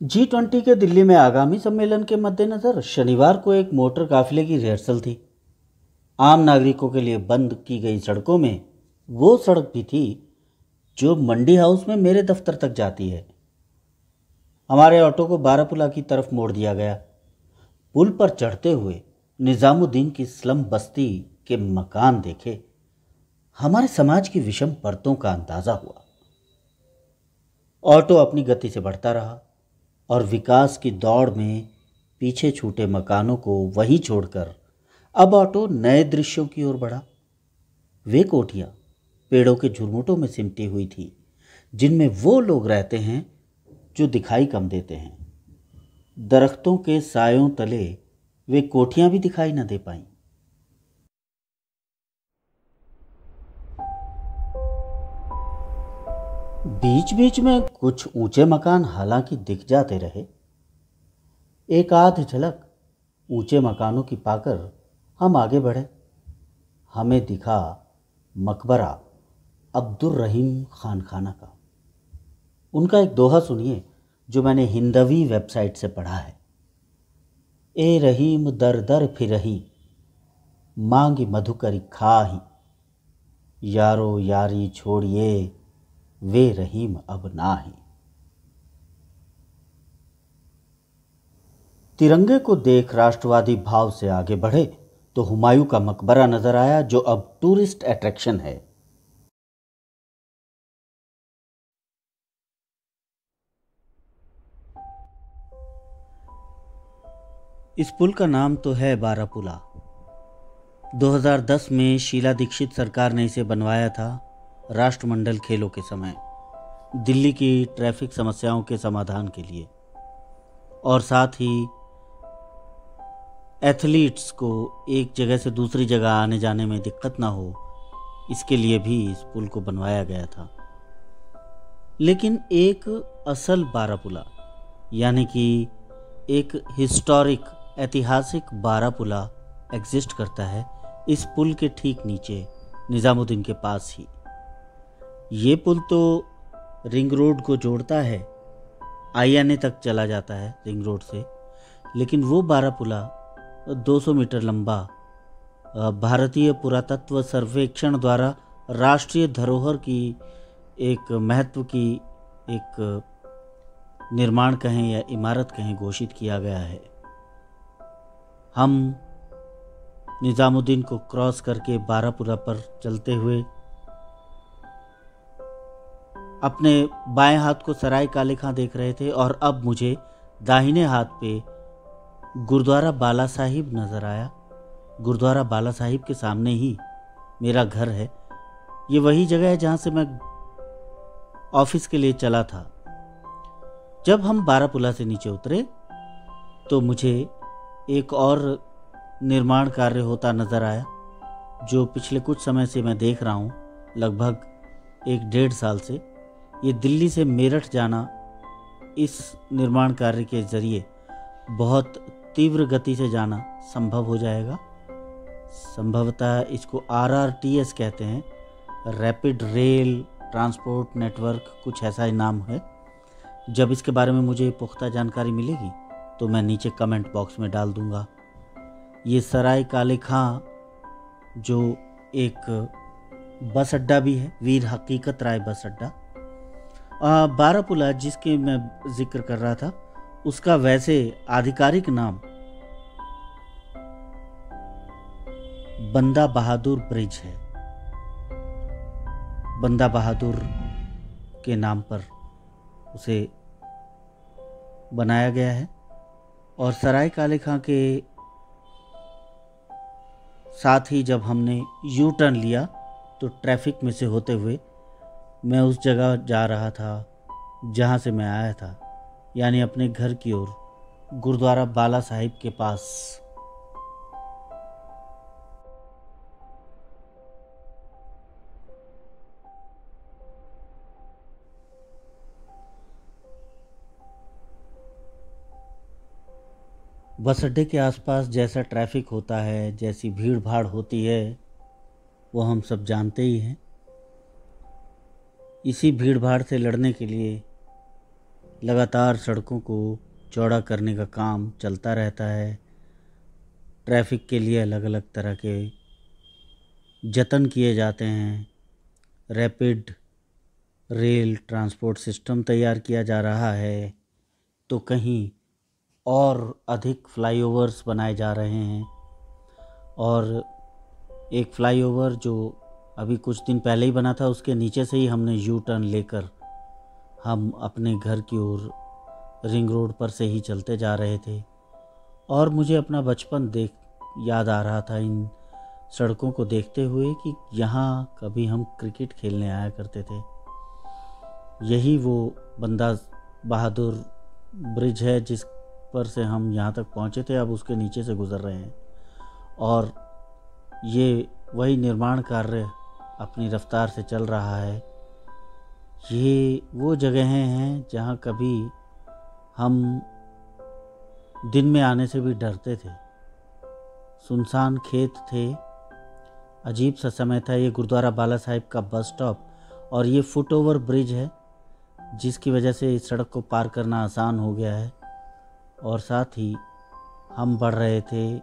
G twenty के दिल्ली में आगामी सम्मेलन के मद्देनज़र शनिवार को एक मोटर काफिले की रिहर्सल थी। आम नागरिकों के लिए बंद की गई सड़कों में वो सड़क भी थी जो मंडी हाउस में मेरे दफ्तर तक जाती है। हमारे ऑटो को बारापुला की तरफ़ मोड़ दिया गया। पुल पर चढ़ते हुए निज़ामुद्दीन की स्लम बस्ती के मकान देखे, हमारे समाज की विषम परतों का अंदाज़ा हुआ। ऑटो अपनी गति से बढ़ता रहा। और विकास की दौड़ में पीछे छूटे मकानों को वहीं छोड़कर अब ऑटो नए दृश्यों की ओर बढ़ा। वे कोठियाँ पेड़ों के झुरमुटों में सिमटी हुई थी, जिनमें वो लोग रहते हैं जो दिखाई कम देते हैं। दरख्तों के सायों तले वे कोठियाँ भी दिखाई न दे पाईं। बीच बीच में कुछ ऊँचे मकान हालाँकि दिख जाते रहे। एक आध झलक ऊँचे मकानों की पाकर हम आगे बढ़े। हमें दिखा मकबरा अब्दुल रहीम खान खाना का। उनका एक दोहा सुनिए, जो मैंने हिंदवी वेबसाइट से पढ़ा है। ए रहीम दर दर फिर रही मांगी मधुकरी खाही, यारो यारी छोड़िए। वे रहीम अब ना ही तिरंगे को देख राष्ट्रवादी भाव से आगे बढ़े तो हुमायूं का मकबरा नज़र आया, जो अब टूरिस्ट अट्रैक्शन है। इस पुल का नाम तो है बारापुला। 2010 में शीला दीक्षित सरकार ने इसे बनवाया था। राष्ट्रमंडल खेलों के समय, दिल्ली की ट्रैफ़िक समस्याओं के समाधान के लिए, और साथ ही एथलीट्स को एक जगह से दूसरी जगह आने जाने में दिक्कत ना हो, इसके लिए भी इस पुल को बनवाया गया था। लेकिन एक असल बारापुला, यानी कि एक हिस्टोरिक, ऐतिहासिक बारापुला एग्जिस्ट करता है इस पुल के ठीक नीचे, निज़ामुद्दीन के पास ही। ये पुल तो रिंग रोड को जोड़ता है। आईएनए तक चला जाता है रिंग रोड से। लेकिन वो बारह पुला 200 मीटर लंबा भारतीय पुरातत्व सर्वेक्षण द्वारा राष्ट्रीय धरोहर की एक महत्व की एक निर्माण कहें या इमारत कहें घोषित किया गया है। हम निज़ामुद्दीन को क्रॉस करके बारापुरा पर चलते हुए अपने बाएँ हाथ को सराय काले खां देख रहे थे और अब मुझे दाहिने हाथ पे गुरुद्वारा बाला साहिब नज़र आया। गुरुद्वारा बाला साहिब के सामने ही मेरा घर है। ये वही जगह है जहाँ से मैं ऑफ़िस के लिए चला था। जब हम बारापुला से नीचे उतरे तो मुझे एक और निर्माण कार्य होता नज़र आया, जो पिछले कुछ समय से मैं देख रहा हूँ, लगभग एक डेढ़ साल से। ये दिल्ली से मेरठ जाना इस निर्माण कार्य के ज़रिए बहुत तीव्र गति से जाना संभव हो जाएगा। संभवतः इसको आर आर टी एस कहते हैं। रैपिड रेल ट्रांसपोर्ट नेटवर्क कुछ ऐसा ही नाम है। जब इसके बारे में मुझे पुख्ता जानकारी मिलेगी तो मैं नीचे कमेंट बॉक्स में डाल दूँगा। ये सराय काले खां, जो एक बस अड्डा भी है, वीर हकीकत राय बस अड्डा बारापुला जिसके मैं ज़िक्र कर रहा था, उसका वैसे आधिकारिक नाम बंदा बहादुर ब्रिज है। बंदा बहादुर के नाम पर उसे बनाया गया है और सराय काले खां के साथ ही जब हमने यू टर्न लिया तो ट्रैफ़िक में से होते हुए मैं उस जगह जा रहा था, जहाँ से मैं आया था, यानी अपने घर की ओर, गुरुद्वारा बाला साहिब के पास। बस अड्डे के आसपास जैसा ट्रैफ़िक होता है, जैसी भीड़ भाड़ होती है, वो हम सब जानते ही हैं। इसी भीड़ भाड़ से लड़ने के लिए लगातार सड़कों को चौड़ा करने का काम चलता रहता है। ट्रैफ़िक के लिए अलग अलग तरह के जतन किए जाते हैं। रैपिड रेल ट्रांसपोर्ट सिस्टम तैयार किया जा रहा है। तो कहीं और अधिक फ्लाईओवर्स बनाए जा रहे हैं। और एक फ्लाईओवर जो अभी कुछ दिन पहले ही बना था, उसके नीचे से ही हमने यू टर्न लेकर हम अपने घर की ओर रिंग रोड पर से ही चलते जा रहे थे। और मुझे अपना बचपन देख, याद आ रहा था इन सड़कों को देखते हुए कि यहाँ कभी हम क्रिकेट खेलने आया करते थे। यही वो बंदा बहादुर ब्रिज है जिस पर से हम यहाँ तक पहुँचे थे, अब उसके नीचे से गुज़र रहे हैं। और ये वही निर्माण कार्य अपनी रफ्तार से चल रहा है। ये वो जगहें हैं जहाँ कभी हम दिन में आने से भी डरते थे। सुनसान खेत थे। अजीब सा समय था। ये गुरुद्वारा बाला साहिब का बस स्टॉप और ये फुट ओवर ब्रिज है, जिसकी वजह से इस सड़क को पार करना आसान हो गया है। और साथ ही हम बढ़ रहे थे।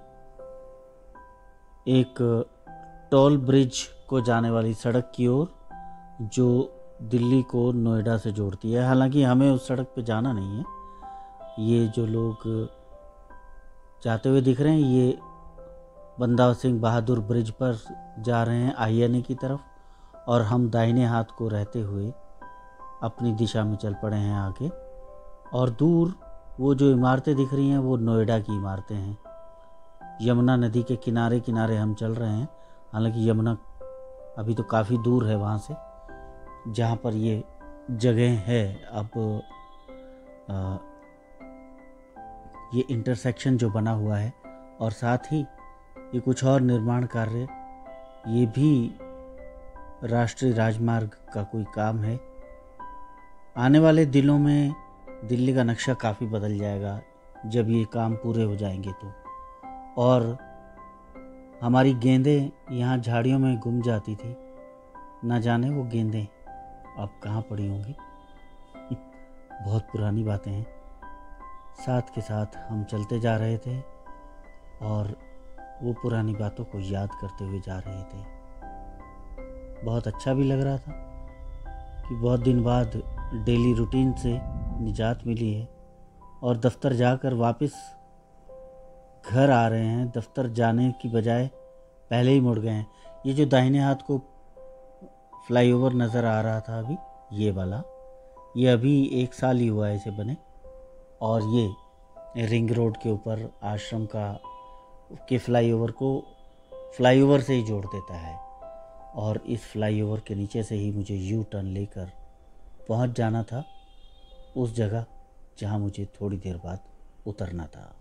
एक टोल ब्रिज को जाने वाली सड़क की ओर, जो दिल्ली को नोएडा से जोड़ती है। हालाँकि हमें उस सड़क पे जाना नहीं है। ये जो लोग जाते हुए दिख रहे हैं, ये बंदा सिंह बहादुर ब्रिज पर जा रहे हैं आईएनए की तरफ़, और हम दाहिने हाथ को रहते हुए अपनी दिशा में चल पड़े हैं आगे। और दूर वो जो इमारतें दिख रही हैं, वो नोएडा की इमारतें हैं। यमुना नदी के किनारे किनारे हम चल रहे हैं। हालाँकि यमुना अभी तो काफ़ी दूर है वहाँ से जहाँ पर ये जगह है। अब आ, ये इंटरसेक्शन जो बना हुआ है और साथ ही ये कुछ और निर्माण कार्य ये भी राष्ट्रीय राजमार्ग का कोई काम है। आने वाले दिनों में दिल्ली का नक्शा काफ़ी बदल जाएगा जब ये काम पूरे हो जाएँगे तो। और हमारी गेंदें यहाँ झाड़ियों में गुम जाती थी। ना जाने वो गेंदें अब कहाँ पड़ी होंगी। बहुत पुरानी बातें हैं। साथ के साथ हम चलते जा रहे थे और वो पुरानी बातों को याद करते हुए जा रहे थे। बहुत अच्छा भी लग रहा था कि बहुत दिन बाद डेली रूटीन से निजात मिली है और दफ्तर जाकर वापस घर आ रहे हैं, दफ्तर जाने की बजाय पहले ही मुड़ गए हैं। ये जो दाहिने हाथ को फ्लाईओवर नज़र आ रहा था अभी, ये वाला, ये अभी एक साल ही हुआ है इसे बने। और ये रिंग रोड के ऊपर आश्रम का, के फ्लाईओवर को फ्लाईओवर से ही जोड़ देता है। और इस फ्लाईओवर के नीचे से ही मुझे यू टर्न लेकर पहुँच जाना था, उस जगह जहाँ मुझे थोड़ी देर बाद उतरना था।